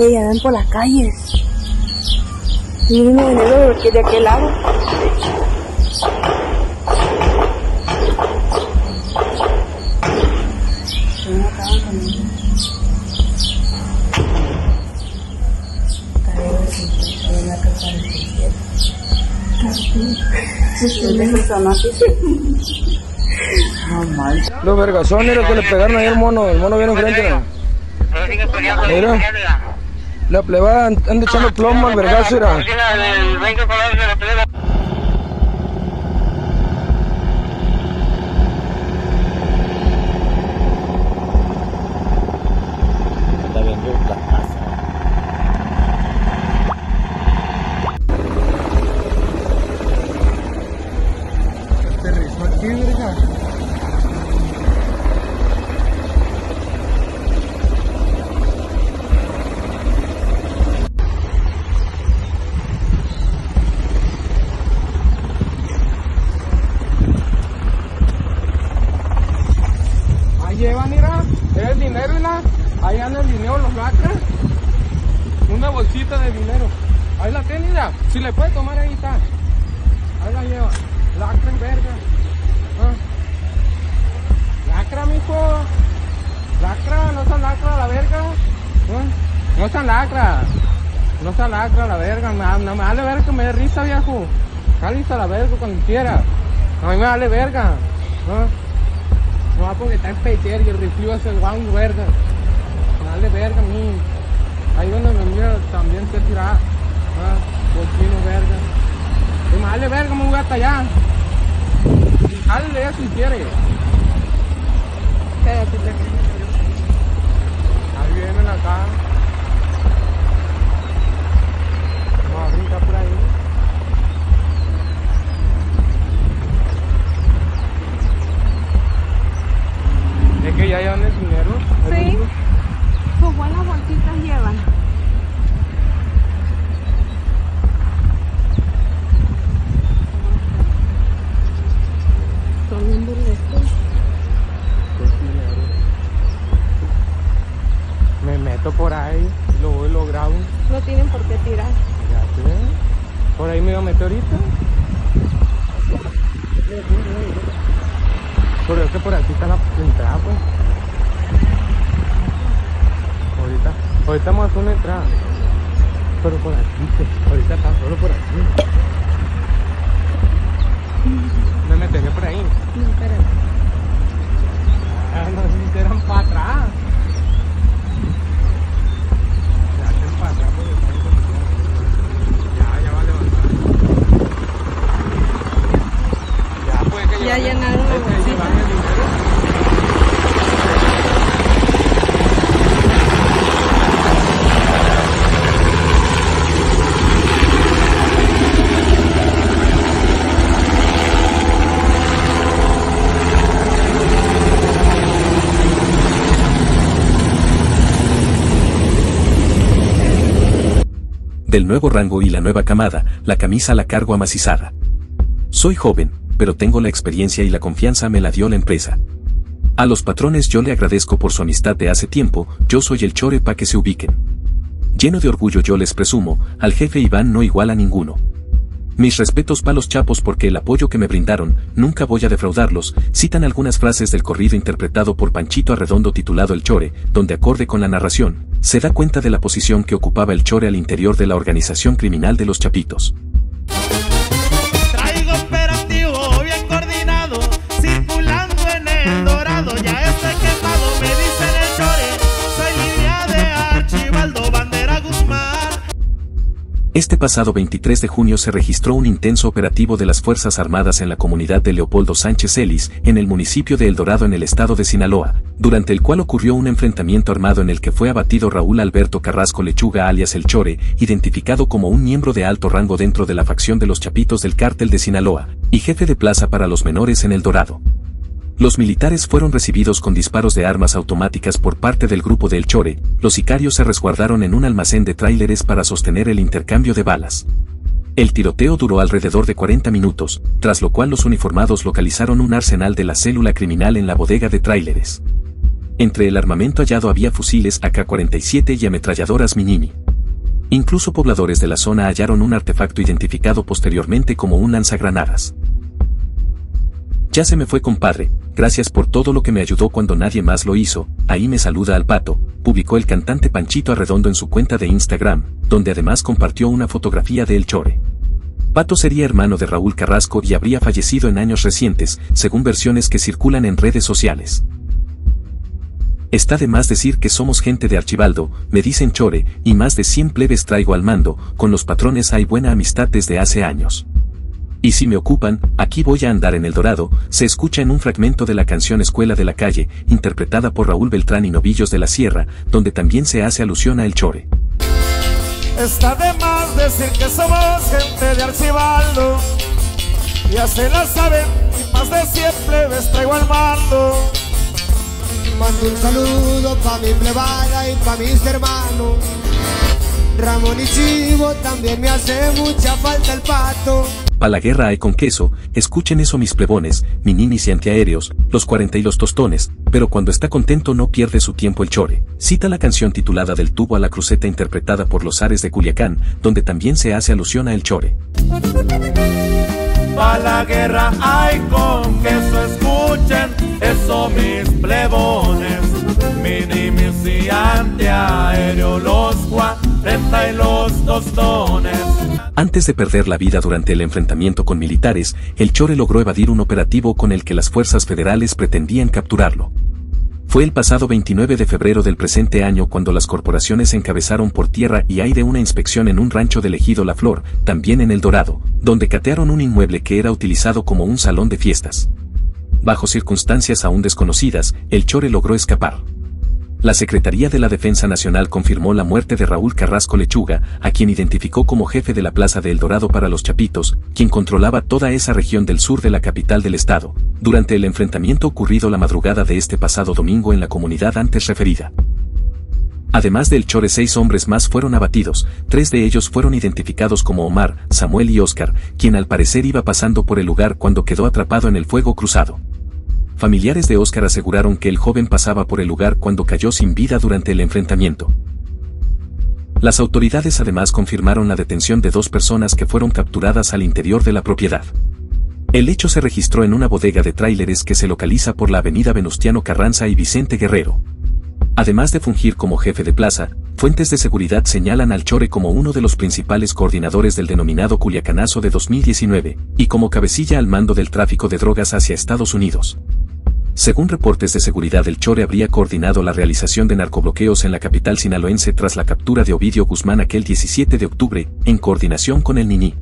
Y andan por las calles. Y uno de enero de aquel lado. No acaban con ellos. Traer el en la casa del Los vergazones era que le pegaron ahí al mono, el mono viene enfrente. ¿no? Mira, la plebada and- anda echando plomo al vergazo, era. Está viendo la casa. Aterrizó aquí, verga. Ahí llevan, mira, es el dinero, mira. Ahí anda el dinero, los lacras. Una bolsita de dinero. Ahí la tiene, mira. Si le puede tomar, ahí está. Ahí la lleva. Lacra y verga. Ah. Lacra, mijo. Lacra, no sean lacra la verga. Ah. No sean lacra. No sean lacra la verga. No me vale verga que me dé risa, viejo. Cálisa la verga cuando quiera. A mí me vale verga. Ah. No porque está en peter y el rifle es el guau verga. Me verga a mí. Ahí donde me mira también se tira. Ah, cochino verga. Y vale verga, me voy hasta allá. Y jale eso si quiere. Ahí vienen acá. Vamos a brincar por ahí. Es que ya llevan el Por ahí, lo voy lo grabo. No tienen por qué tirar. Por ahí me iba a meter ahorita. Pero es que por aquí está la entrada, pues. Ahorita, ahorita vamos a hacer una entrada. Pero por aquí, pues. ahorita está solo por aquí. Me metería por ahí. No, espérate. Ah, no si eran para atrás. Se hacen para atrás porque están en condiciones. Ya, ya va a levantar. Ya, pues que Ya llevan- llenaron la este, bolsita. llevan el dinero. Del nuevo rango y la nueva camada, la camisa la cargo amacizada. Soy joven, pero tengo la experiencia y la confianza me la dio la empresa. A los patrones yo le agradezco por su amistad de hace tiempo, yo soy el chore pa' que se ubiquen. Lleno de orgullo yo les presumo, al jefe Iván no iguala ninguno. Mis respetos pa' los chapos porque el apoyo que me brindaron, nunca voy a defraudarlos, citan algunas frases del corrido interpretado por Panchito Arredondo titulado El Chore, donde acorde con la narración, se da cuenta de la posición que ocupaba el Chore al interior de la organización criminal de los Chapitos. Este pasado 23 de junio se registró un intenso operativo de las Fuerzas Armadas en la comunidad de Leopoldo Sánchez Celis, en el municipio de El Dorado en el estado de Sinaloa, durante el cual ocurrió un enfrentamiento armado en el que fue abatido Raúl Alberto Carrasco Lechuga alias El Chore, identificado como un miembro de alto rango dentro de la facción de los Chapitos del cártel de Sinaloa, y jefe de plaza para los menores en El Dorado. Los militares fueron recibidos con disparos de armas automáticas por parte del grupo del Chore, los sicarios se resguardaron en un almacén de tráileres para sostener el intercambio de balas. El tiroteo duró alrededor de 40 minutos, tras lo cual los uniformados localizaron un arsenal de la célula criminal en la bodega de tráileres. Entre el armamento hallado había fusiles AK-47 y ametralladoras Minimi. Incluso pobladores de la zona hallaron un artefacto identificado posteriormente como un lanzagranadas. Ya se me fue compadre, gracias por todo lo que me ayudó cuando nadie más lo hizo, ahí me saluda al pato, publicó el cantante Panchito Arredondo en su cuenta de Instagram, donde además compartió una fotografía de El Chore. Pato sería hermano de Raúl Carrasco y habría fallecido en años recientes, según versiones que circulan en redes sociales. Está de más decir que somos gente de Archibaldo, me dicen Chore, y más de 100 plebes traigo al mando, con los patrones hay buena amistad desde hace años. Y si me ocupan, aquí voy a andar en El Dorado, se escucha en un fragmento de la canción Escuela de la Calle, interpretada por Raúl Beltrán y Novillos de la Sierra, donde también se hace alusión a El Chore. Está de más decir que somos gente de Archibaldo. Ya se la saben, y más de 100 plebes traigo al mando. Mando un saludo pa' mi plebada y pa' mis hermanos. Ramón y Chivo también me hace mucha falta el pato. Pa' la guerra hay con queso, escuchen eso mis plebones, minimis y antiaéreos, los 40 y los tostones, pero cuando está contento no pierde su tiempo el chore. Cita la canción titulada Del tubo a la cruceta interpretada por los Ares de Culiacán, donde también se hace alusión a el chore. Pa' la guerra hay con queso, escuchen eso mis plebones. Minimis y antiaéreo, los 40 y los tostones. Antes de perder la vida durante el enfrentamiento con militares, el Chore logró evadir un operativo con el que las fuerzas federales pretendían capturarlo. Fue el pasado 29 de febrero del presente año cuando las corporaciones encabezaron por tierra y aire una inspección en un rancho del ejido La Flor, también en El Dorado, donde catearon un inmueble que era utilizado como un salón de fiestas. Bajo circunstancias aún desconocidas, el Chore logró escapar. La Secretaría de la Defensa Nacional confirmó la muerte de Raúl Carrasco Lechuga, a quien identificó como jefe de la Plaza de El Dorado para los Chapitos, quien controlaba toda esa región del sur de la capital del estado, durante el enfrentamiento ocurrido la madrugada de este pasado domingo en la comunidad antes referida. Además del Chore, seis hombres más fueron abatidos, tres de ellos fueron identificados como Omar, Samuel y Oscar, quien al parecer iba pasando por el lugar cuando quedó atrapado en el fuego cruzado. Familiares de Oscar aseguraron que el joven pasaba por el lugar cuando cayó sin vida durante el enfrentamiento. Las autoridades además confirmaron la detención de dos personas que fueron capturadas al interior de la propiedad. El hecho se registró en una bodega de tráileres que se localiza por la avenida Venustiano Carranza y Vicente Guerrero. Además de fungir como jefe de plaza, fuentes de seguridad señalan al Chore como uno de los principales coordinadores del denominado Culiacanazo de 2019, y como cabecilla al mando del tráfico de drogas hacia Estados Unidos. Según reportes de seguridad, el Chore habría coordinado la realización de narcobloqueos en la capital sinaloense tras la captura de Ovidio Guzmán aquel 17 de octubre, en coordinación con el Niní.